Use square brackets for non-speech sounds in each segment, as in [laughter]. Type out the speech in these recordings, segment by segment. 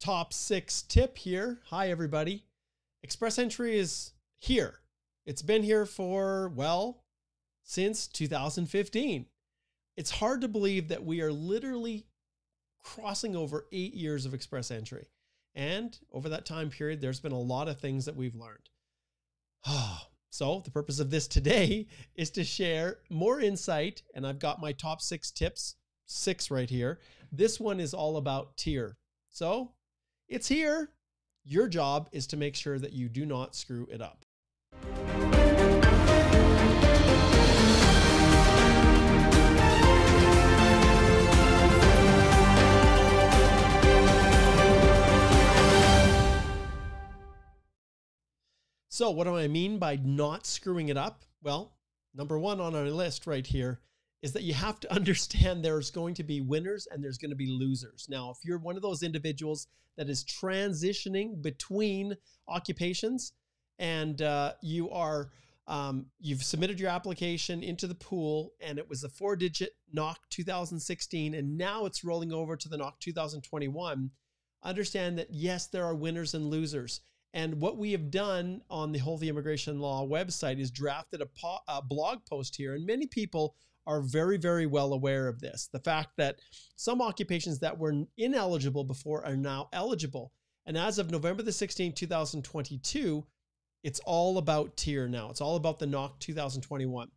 top six tip here. Hi, everybody. Express entry is here. It's been here for, well, since 2015. It's hard to believe that we are literally crossing over eight years of express entry. And over that time period, there's been a lot of things that we've learned. [sighs] so, the purpose of this today [laughs] is to share more insight. And I've got my top six tips, six right here. This one is all about TEER. So, it's here. Your job is to make sure that you do not screw it up. So, what do I mean by not screwing it up? Well, number one on our list right here is that you have to [laughs] understand there's going to be winners and there's going to be losers. Now, if you're one of those individuals that is transitioning between occupations and uh, you are um, you've submitted your application into the pool and it was a four digit NOC 2016 and now it's rolling over to the NOC 2021 understand that yes there are winners and losers and what we have done on the Holthe Immigration Law website is drafted a, po- a, blog post here, and many people are very, very well aware of this. The fact that some occupations that were ineligible before are now eligible. And as of November the 16th, 2022, it's all about TEER now. It's all about the NOC 2021.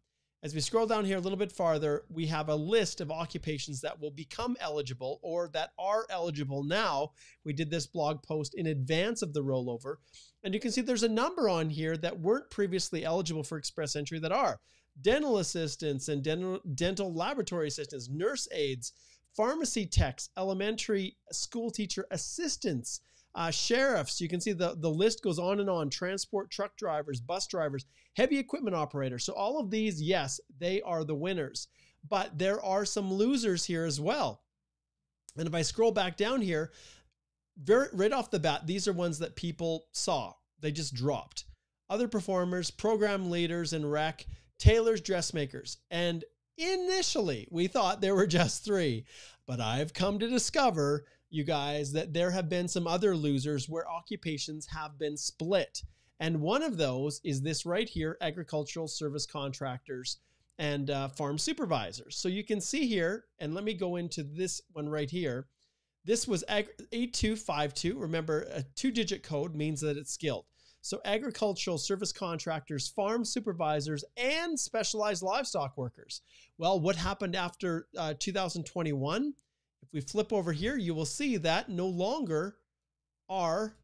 As we scroll down here a little bit farther, we have a list of occupations that will become eligible or that are eligible now. We did this blog post in advance of the rollover. And you can see there's a number on here that weren't previously eligible for express entry that are dental assistants and dental, dental laboratory assistants, nurse aides, pharmacy techs, elementary school teacher assistants, uh, sheriffs. You can see the, the list goes on and on transport truck drivers, bus drivers, heavy equipment operators. So, all of these, yes, they are the winners, but there are some losers here as well. And if I scroll back down here, very right off the bat, these are ones that people saw. They just dropped. Other performers, program leaders and rec, tailors, dressmakers. And initially, we thought there were just three, but I've come to discover you guys, that there have been some other losers where occupations have been split. And one of those is this right here agricultural service contractors and uh, farm supervisors. So you can see here, and let me go into this one right here. This was 8252. Remember, a two digit code means that it's skilled. So, agricultural service contractors, farm supervisors, and specialized livestock workers. Well, what happened after uh, 2021? If we flip over here, you will see that no longer are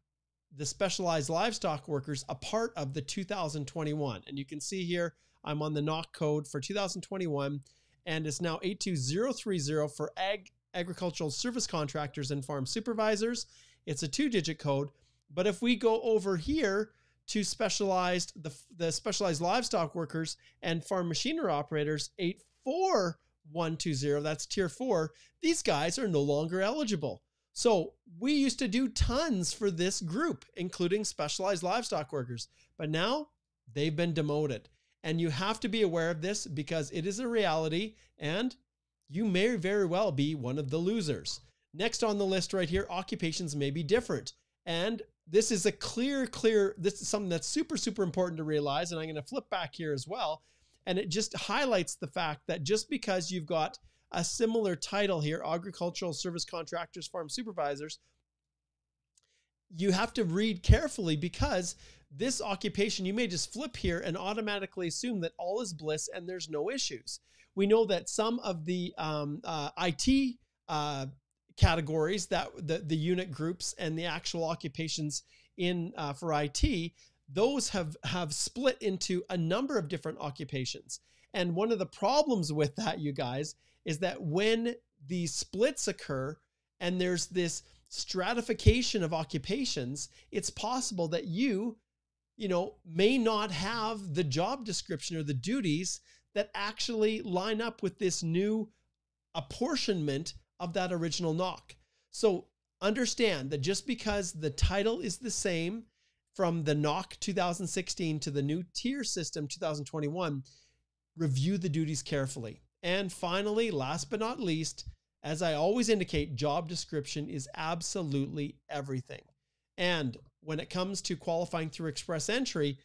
the specialized livestock workers a part of the 2021. And you can see here, I'm on the NOC code for 2021, and it's now 82030 for ag agricultural service contractors and farm supervisors. It's a two-digit code. But if we go over here to specialized the, the specialized livestock workers and farm machinery operators, 84 120, that's TEER four, these guys are no longer eligible. So we used to do tons for this group, including specialized livestock workers, but now they've been demoted. And you have to be aware of this because it is a reality and you may very well be one of the losers. Next on the list right here, occupations may be different. And this is a clear, clear, this is something that's super, super important to realize. And I'm going to flip back here as well. And it just highlights the fact that just because you've got a similar title here, agricultural service contractors, farm supervisors, you have to read carefully because this occupation, you may just flip here and automatically assume that all is bliss and there's no issues. We know that some of the um, uh, IT uh, categories that the, the unit groups and the actual occupations in uh, for IT those have have split into a number of different occupations. And one of the problems with that, you guys, is that when these splits occur and there's this stratification of occupations, it's possible that you, you know, may not have the job description or the duties that actually line up with this new apportionment of that original NOC. So understand that just because the title is the same from the NOC 2016 to the new TEER system 2021, review the duties carefully. And finally, last but not least, as I always indicate, job description is absolutely everything. And when it comes to qualifying through express entry,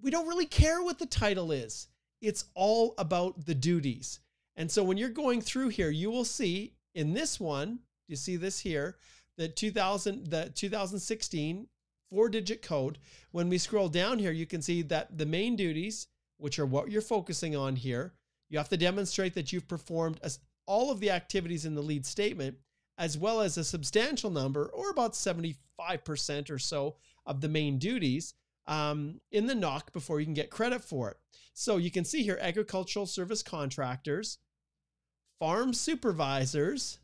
we don't really care what the title is. It's all about the duties. And so when you're going through here, you will see in this one, you see this here, the 2000 the 2016 four digit code. When we scroll down here, you can see that the main duties, which are what you're focusing on here, you have to demonstrate that you've performed all of the activities in the lead statement, as well as a substantial number, or about 75% or so, of the main duties um, in the NOC before you can get credit for it. So you can see here agricultural service contractors, farm supervisors,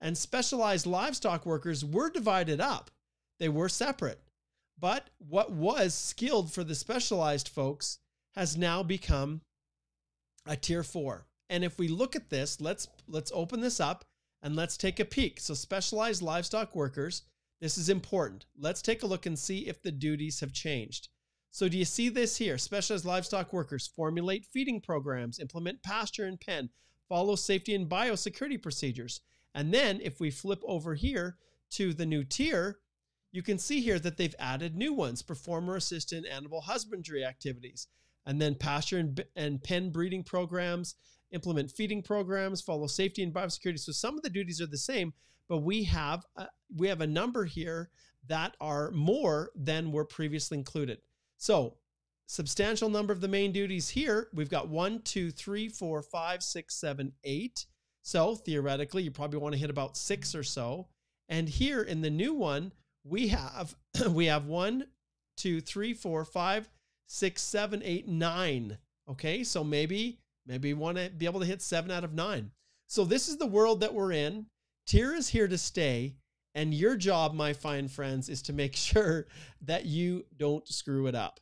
and specialized livestock workers were divided up. They were separate. But what was skilled for the specialized folks has now become a TEER four. And if we look at this, let's let's open this up and let's take a peek. So specialized livestock workers, this is important. Let's take a look and see if the duties have changed. So do you see this here? Specialized livestock workers formulate feeding programs, implement pasture and pen, follow safety and biosecurity procedures. And then if we flip over here to the new TEER, you can see here that they've added new ones, performer assistant animal husbandry activities, and then pasture and, and pen breeding programs, implement feeding programs, follow safety and biosecurity. So some of the duties are the same, but we have a, we have a number here that are more than were previously included. So substantial number of the main duties here. We've got one, two, three, four, five, six, seven, eight. So theoretically, you probably want to hit about six or so. And here in the new one, we have [clears throat] we have one, two, three, four, five, six, seven, eight, nine. Okay, so maybe maybe you want to be able to hit seven out of nine. So this is the world that we're in. TEER is here to stay. And your job, my fine friends, is to make [laughs] sure that you don't screw it up.